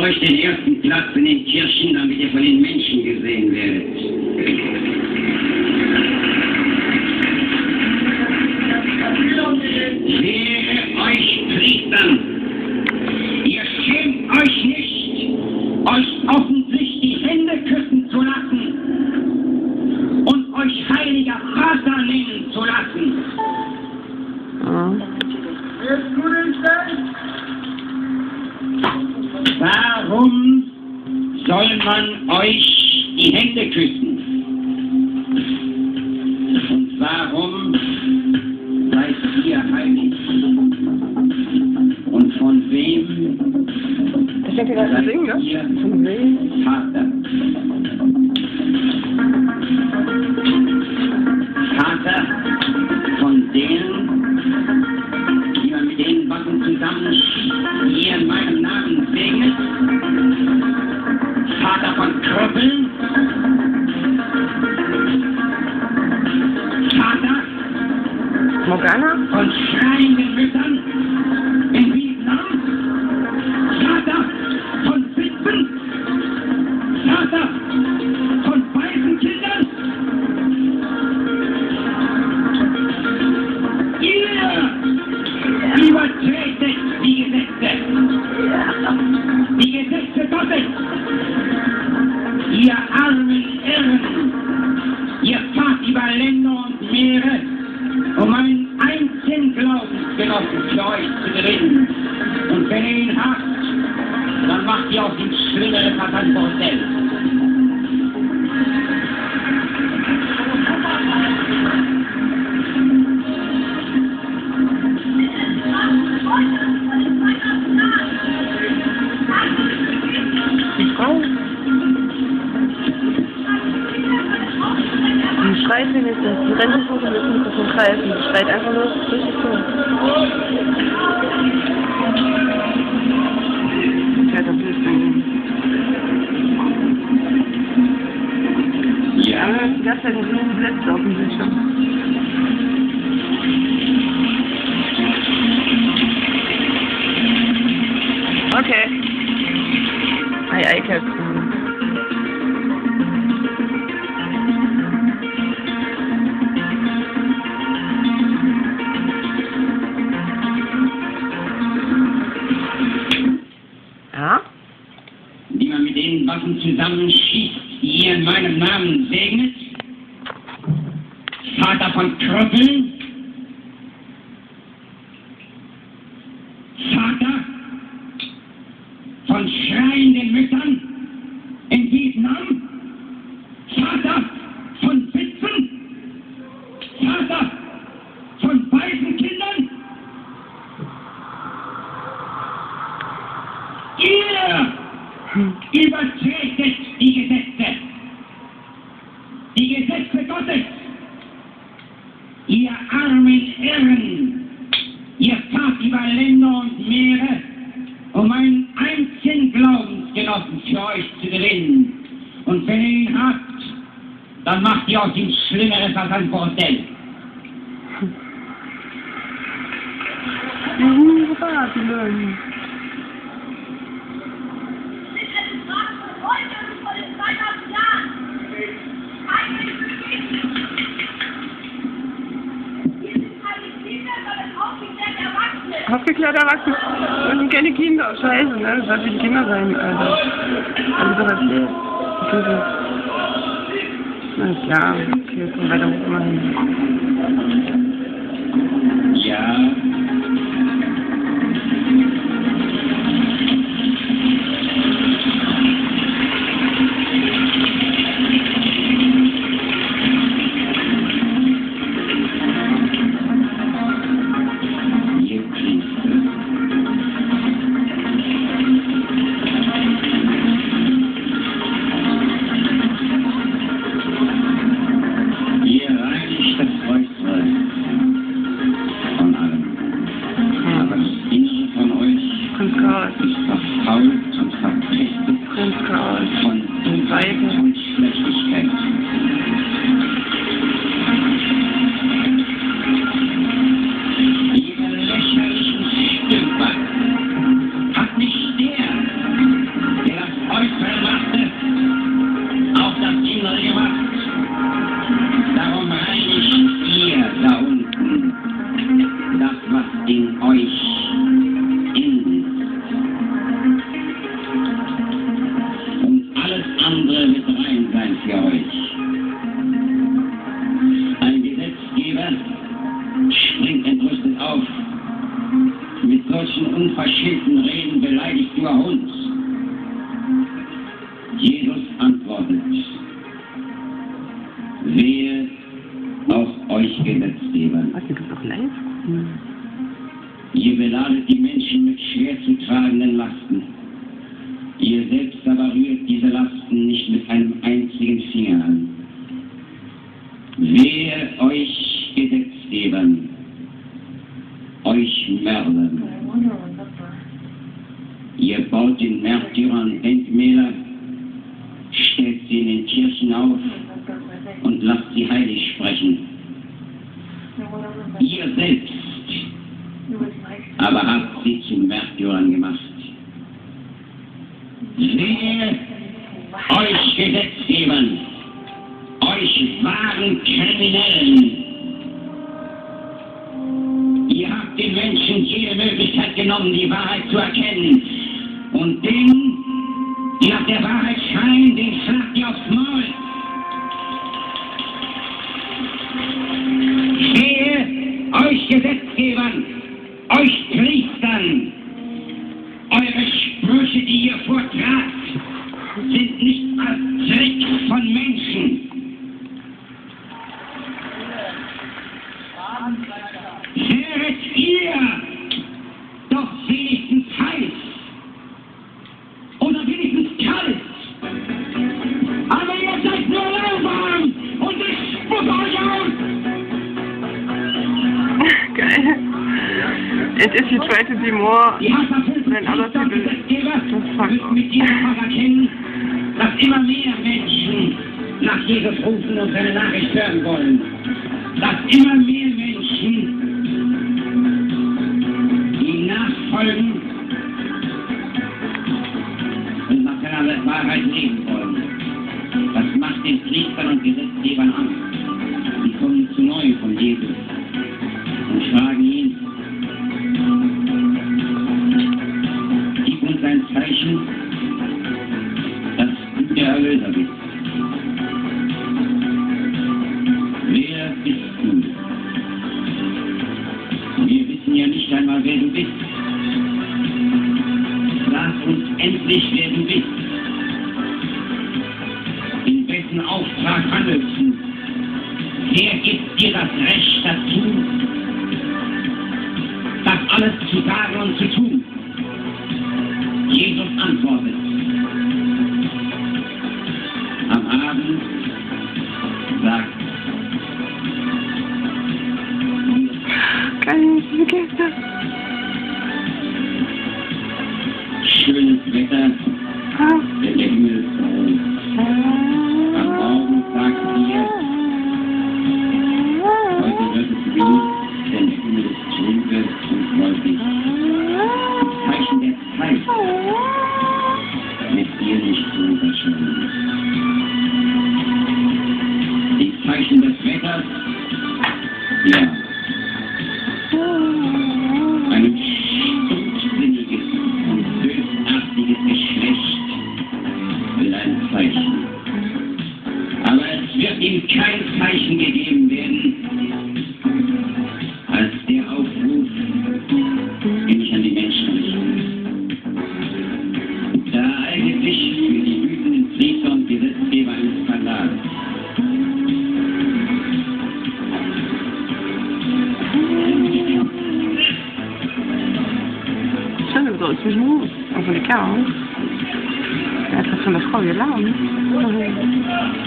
euch den ersten Platz in den Kirchen, damit ihr von den Menschen gesehen werdet. Wehre euch Priestern, denke gerade Die rennt nicht hoch und das Mikrofon greifen. Die schreit einfach nur richtig so. Ja, das hilft dann. Ja, die ganze Zeit nur die letzte auf dem Bildschirm. Okay. Ei, ei, Waffen zusammenschießt, die ihr in meinem Namen segnet? Vater von Krüppeln? Vater von schreienden Müttern in Vietnam? Vater von Witwen? Vater von Waisenkindern? Ihr übertretet die Gesetze. Die Gesetze Gottes. Ihr armen Irren. Ihr fahrt über Länder und Meere, um einen einzigen Glaubensgenossen für euch zu gewinnen. Und wenn ihr ihn habt, dann macht ein Bordell. Mhm, warte, Leute. Aufgeklärte Erwachsene. Das sind keine Kinder. Scheiße, ne? Das soll für die Kinder sein, Alter. Hab ich doch erzählt. Okay, so. Na klar. Okay, jetzt mal weiter hoch mal hin. Ja. Wehe euch Gesetzgebern, Ich stehe euch Gesetzgebern, euch Priestern. Eure Sprüche, die ihr vortragt, sind nicht zweite die Moor. Nein, aber das dass immer mehr Menschen nach Jesus rufen und seine Nachricht hören wollen. Dass immer mehr Menschen Auftrag handelten. Wer gibt dir das Recht dazu, das alles zu sagen und zu tun? Yeah.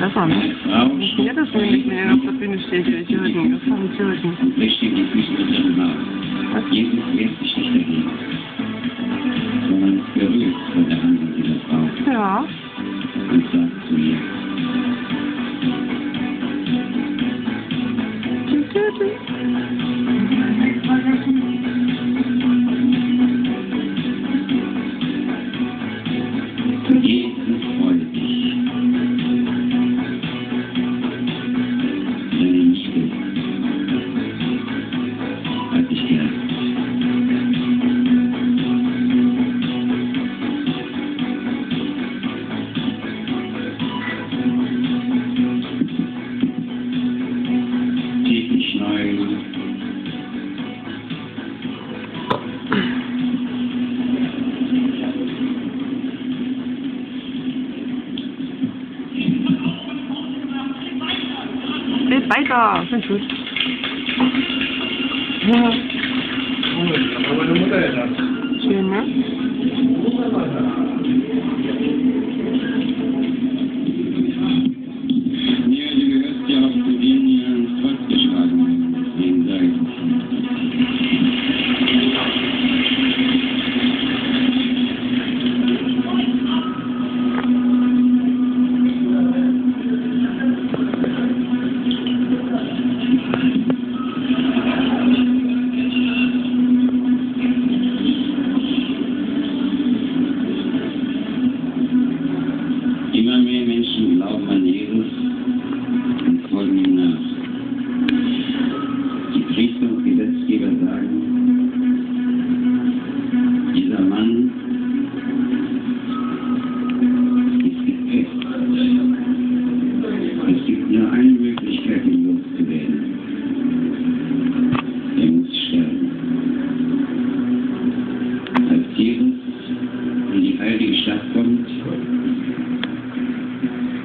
besser, ne? Ja. Funktioniert das nämlich, wenn er auf der Bühne steht, will ich hören. Das kann ich hören. Richtig, das ist nicht genau. Jesus wehrt sich nicht dagegen, sondern berührt von der Handlung dieser Frau. Ja. Und sagt zu ihr, 啊粪球嗯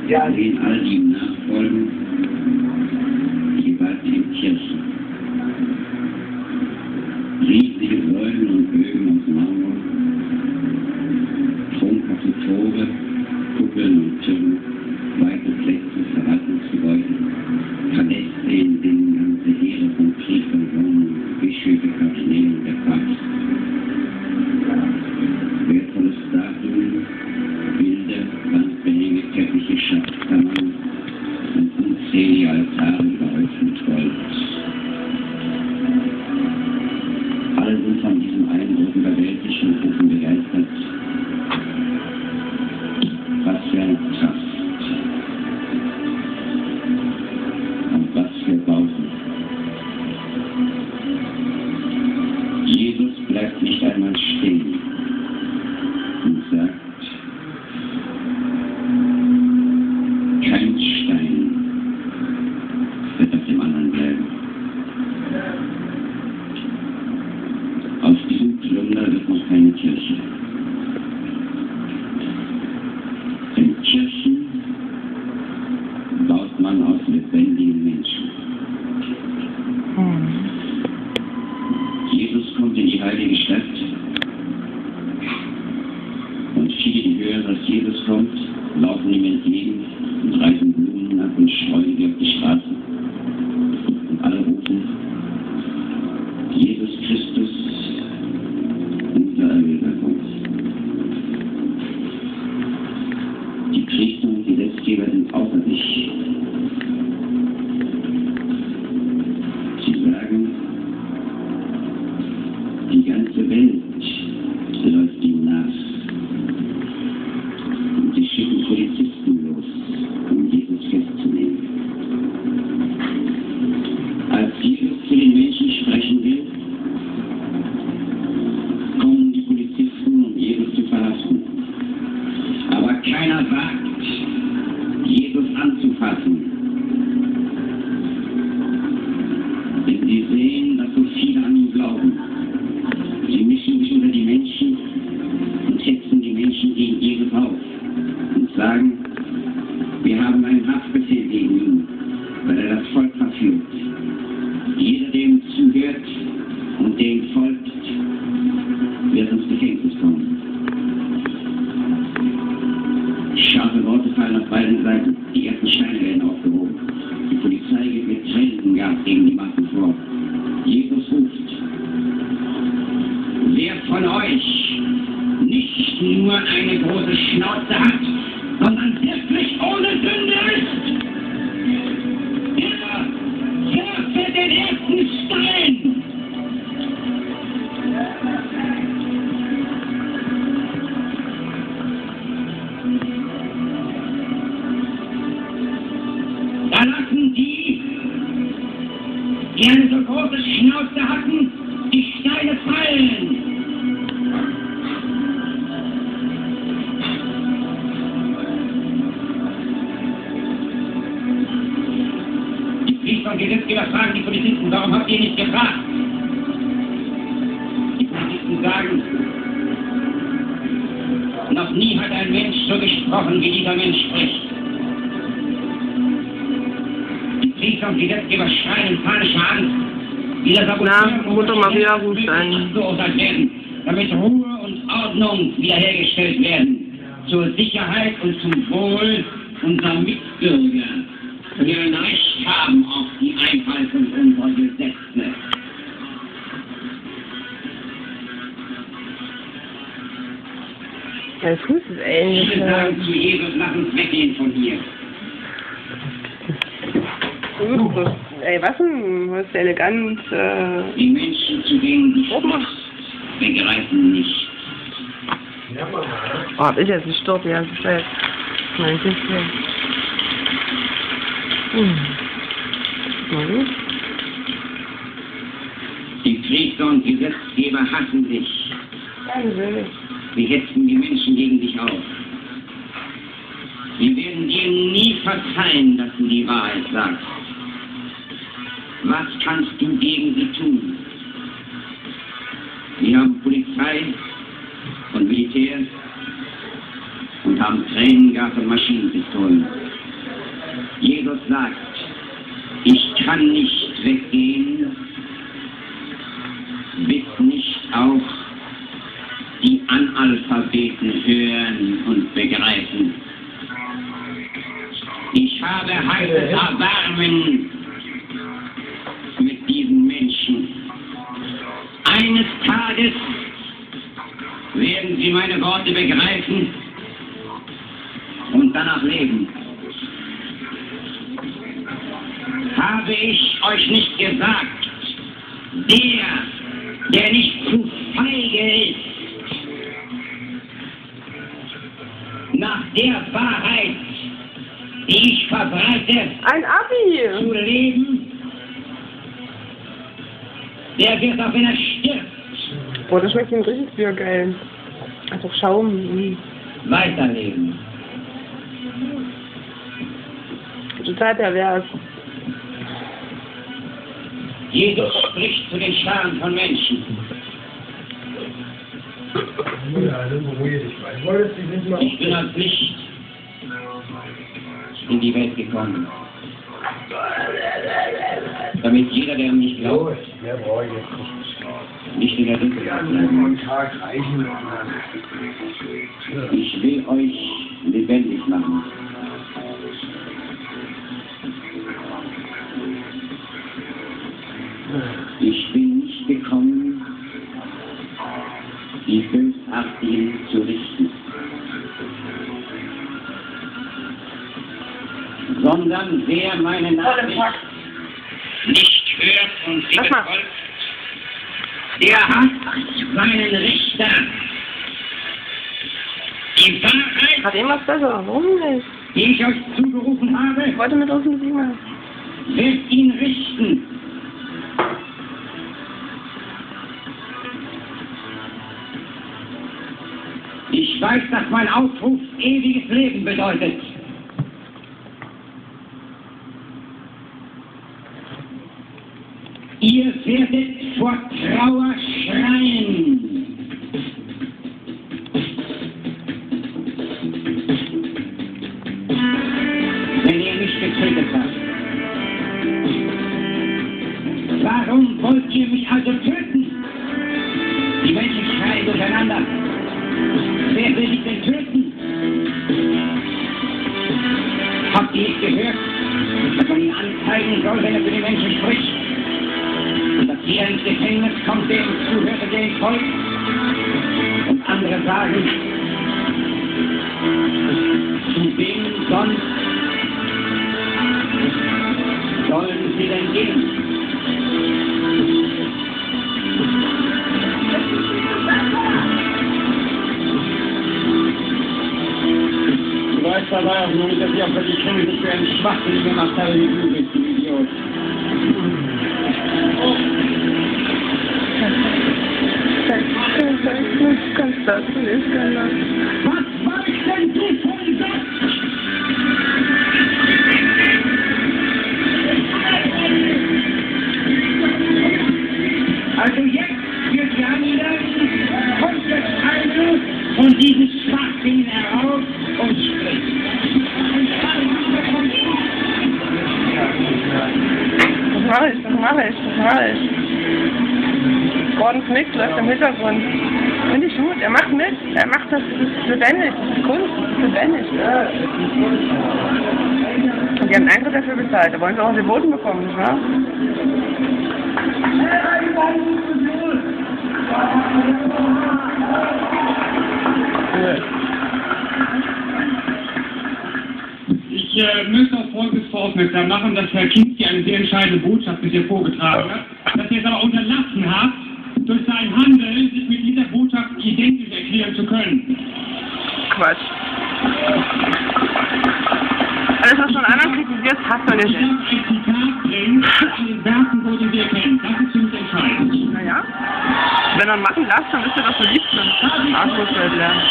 ja. den all ihm nachfolgen, jeweils in Kirchen. Riesige Säulen und Bögen aus Marmor, prunkhafte Tore, Kuppeln und laufen ihm entgegen und reichen Blumen und streuen sie auf die Straße. so gesprochen, wie dieser Mensch spricht. Sie kommt die Gesetzgeber schreien, panische Angst. Dieser Na, Mutter Maria ruft ein. Damit Ruhe und Ordnung wiederhergestellt werden. Zur Sicherheit und zum Wohl unserer Mitbürger. Wir ein Recht haben auf die Einhaltung unserer Gesetze. Der Fuß ist sagen zu Jesus, lass uns weggehen von hier. Ey, was denn? Was ist elegant? Äh, Die Menschen, zu denen du sprichst, begreifen nicht. Ja, oh, hab ich jetzt nicht dort die ganze Zeit. Mein Kind. Hm. Gut. Die Priester und Gesetzgeber hassen dich. Ja, Sie hetzen die Menschen gegen dich auf. Sie werden dir nie verzeihen, dass du die Wahrheit sagst. Was kannst du gegen sie tun? Sie haben Polizei und Militär und haben Tränengas und Maschinenpistolen. Jesus sagt, ich kann nicht weggehen, bis nicht auch und begreifen. Ich habe heißes Erbarmen mit diesen Menschen. Eines Tages werden sie meine Worte begreifen und danach leben. Habe ich euch nicht Ein Abi! zu leben, der wird auch wenn er stirbt, Boah, das schmeckt ihm richtig sehr geil. Also Schaum. Mm. weiterleben. Total pervers. Jesus spricht zu den Scharen von Menschen. Ich bin als Licht in die Welt gekommen. Damit jeder, der an mich glaubt, jetzt nicht. nicht in der Dunkelheit dann. Ich will euch lebendig machen. Ich bin nicht gekommen, die Bösartigen zu richten, sondern wer meine Nachricht nicht hört und sie befolgt, der hat seinen Richter. Die Wahrheit, Hat irgendwas besser? Warum nicht? die ich euch zugerufen habe, Ich wollte mit uns Musik machen. wird ihn richten. Ich weiß, dass mein Aufruf ewiges Leben bedeutet. Ihr werdet vor Trauer Du weißt dabei auch nur, dass ich auch die Kinder nicht für einen Schwachsinn gemacht habe, wie du läuft im Hintergrund. Finde ich gut, er macht mit, er macht das, lebendig, das ist Kunst, das ist lebendig. Und die haben Eintritt dafür bezahlt, da wollen sie auch den Boden bekommen, nicht wahr? Ich äh, möchte auf Folgendes aufmerksam machen, dass Herr Kinski eine sehr entscheidende Botschaft bisher vorgetragen hat, Quatsch. Alles, was man anderen kritisiert, man Ich nicht. ein. Naja. Wenn man machen lässt, dann ist er doch verliebt. Dann Arschlochfeld lernen.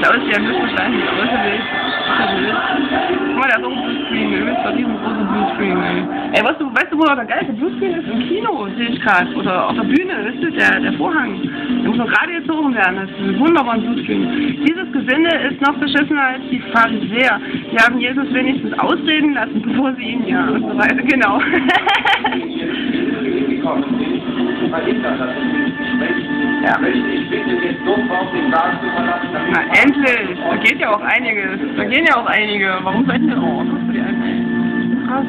Da ist ja nicht wahrscheinlich, aber ist er will. Mal, da ist auch ein Bluescreen. Du willst doch diesen großen Bluescreen, ey. Ey, weißt du, weißt du, wo der geilste Bluescreen ist? Im Kino, sehe ich gerade. Oder auf der Bühne, weißt du, der, der Vorhang. Der muss noch gerade gezogen werden. Das ist ein wunderbarer Bluescreen. Dieses Gesinde ist noch beschissener als die Pharisäer. Die haben Jesus wenigstens ausreden lassen, bevor sie ihn ja und so weiter. Genau. Ja. Ich bitte den Dumpf auf den Saal zu verlassen, Na endlich! Da geht ja auch einiges. Da gehen ja auch einige. Warum seid ihr denn? An. Krass.